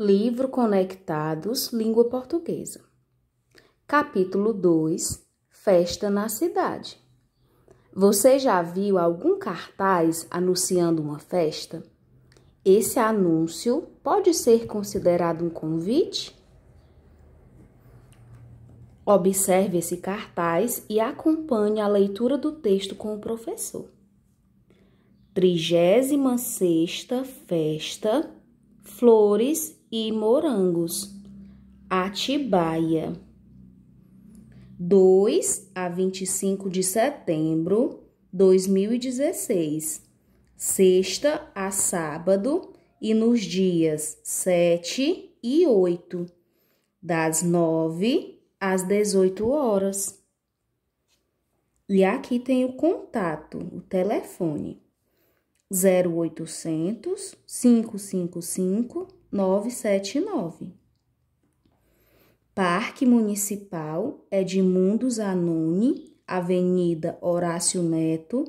Livro Conectados Língua Portuguesa. Capítulo 2 Festa na Cidade. Você já viu algum cartaz anunciando uma festa? Esse anúncio pode ser considerado um convite? Observe esse cartaz e acompanhe a leitura do texto com o professor. 36 Festa Flores e Morangos, Atibaia. 2 a 25 de setembro 2016, sexta a sábado e nos dias 7 e 8, das 9 às 18 horas. E aqui tem o contato, o telefone 0800 555 979. Parque Municipal Edmundo Zanoni, Avenida Horácio Neto,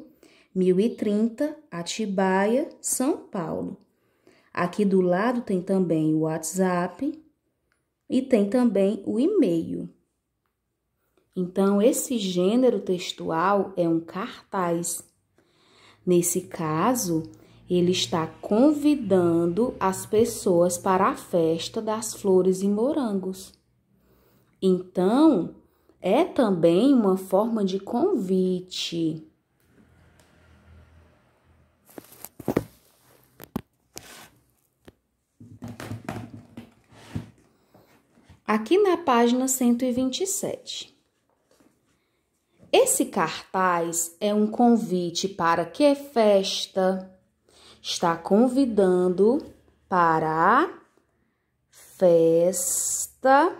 1030, Atibaia, São Paulo. Aqui do lado tem também o WhatsApp e tem também o e-mail. Então, esse gênero textual é um cartaz Nesse caso, ele está convidando as pessoas para a festa das flores e morangos. Então, é também uma forma de convite. Aqui na página 127. Esse cartaz é um convite para que festa? Está convidando para a festa,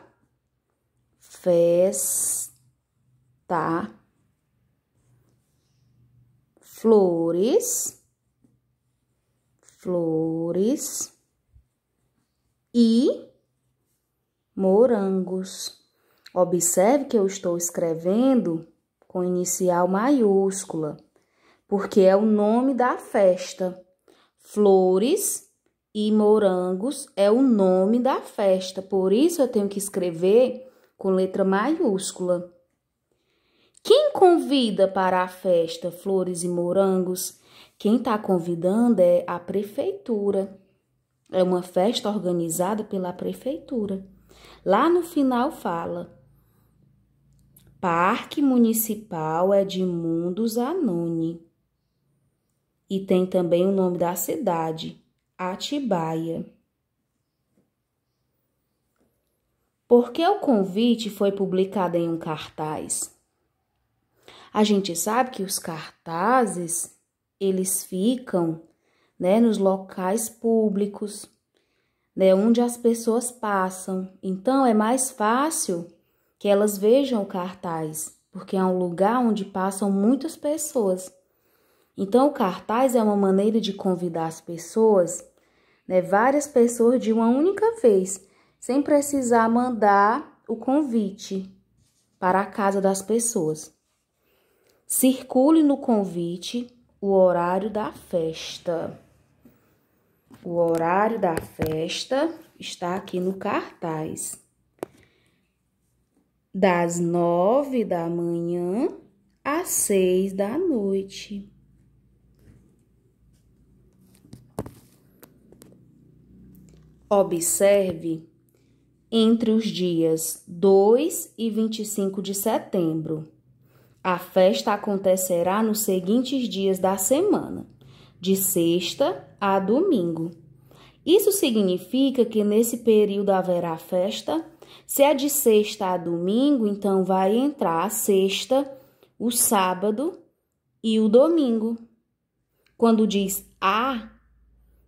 festa, flores, flores e morangos. Observe que eu estou escrevendo com inicial maiúscula, porque é o nome da festa. Flores e morangos é o nome da festa, por isso eu tenho que escrever com letra maiúscula. Quem convida para a festa Flores e Morangos? Quem está convidando é a prefeitura. É uma festa organizada pela prefeitura. Lá no final fala: Parque Municipal Edmundo Zanoni. E tem também o nome da cidade, Atibaia. Por que o convite foi publicado em um cartaz? A gente sabe que os cartazes, eles ficam, né, nos locais públicos, né, onde as pessoas passam. Então é mais fácil que elas vejam o cartaz, porque é um lugar onde passam muitas pessoas. Então, o cartaz é uma maneira de convidar as pessoas, né, várias pessoas de uma única vez, sem precisar mandar o convite para a casa das pessoas. Circule no convite o horário da festa. O horário da festa está aqui no cartaz das nove da manhã às seis da noite. Observe entre os dias 2 e 25 de setembro. A festa acontecerá nos seguintes dias da semana, de sexta a domingo. Isso significa que nesse período haverá festa se é de sexta a domingo, então vai entrar a sexta, o sábado e o domingo. Quando diz a,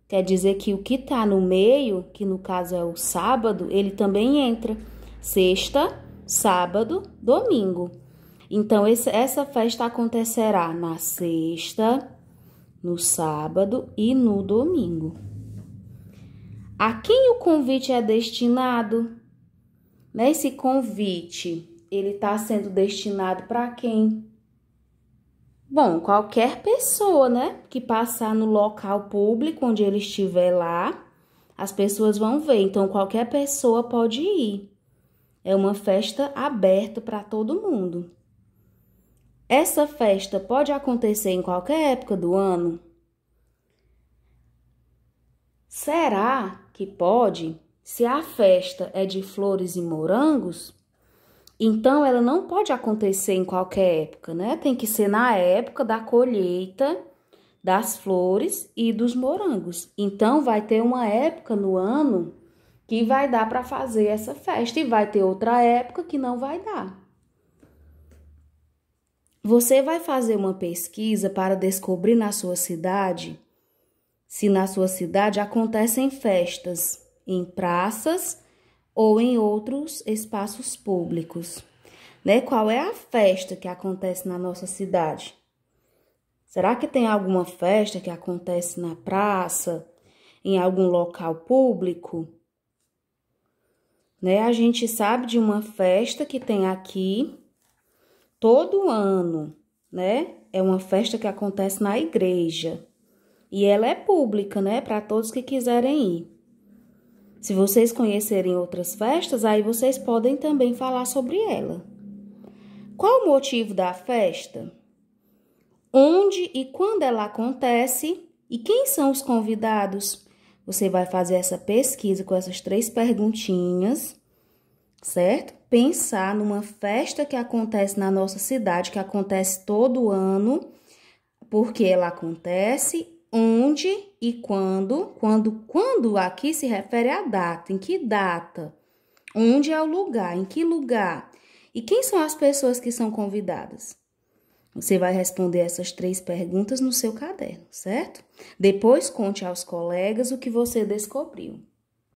quer dizer que o que está no meio, que no caso é o sábado, ele também entra. Sexta, sábado, domingo. Então, esse, essa festa acontecerá na sexta, no sábado e no domingo. A quem o convite é destinado? Nesse convite, ele está sendo destinado para quem? Bom, qualquer pessoa, né, que passar no local público onde ele estiver lá, as pessoas vão ver, então qualquer pessoa pode ir. É uma festa aberta para todo mundo. Essa festa pode acontecer em qualquer época do ano? Será que pode? Se a festa é de flores e morangos, então ela não pode acontecer em qualquer época, né? Tem que ser na época da colheita das flores e dos morangos. Então vai ter uma época no ano que vai dar para fazer essa festa e vai ter outra época que não vai dar. Você vai fazer uma pesquisa para descobrir na sua cidade se na sua cidade acontecem festas em praças ou em outros espaços públicos. Né? Qual é a festa que acontece na nossa cidade? Será que tem alguma festa que acontece na praça, em algum local público? Né? A gente sabe de uma festa que tem aqui todo ano, né? É uma festa que acontece na igreja. E ela é pública, né? Para todos que quiserem ir. Se vocês conhecerem outras festas, aí vocês podem também falar sobre ela. Qual o motivo da festa? Onde e quando ela acontece? E quem são os convidados? Você vai fazer essa pesquisa com essas três perguntinhas certo? Pensar numa festa que acontece na nossa cidade, que acontece todo ano, porque ela acontece onde e quando, quando, quando aqui se refere à data, em que data, onde é o lugar, em que lugar e quem são as pessoas que são convidadas. Você vai responder essas três perguntas no seu caderno, certo? Depois conte aos colegas o que você descobriu.